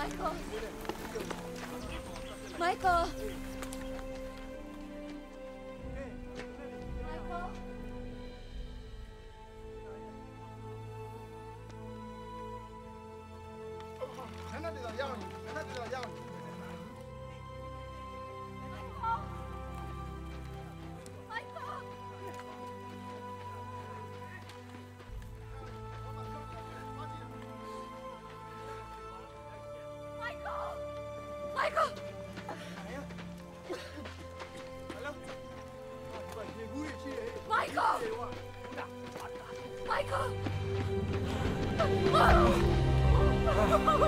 Michael. Michael. Michael. Nana de la llave, nana. Oh!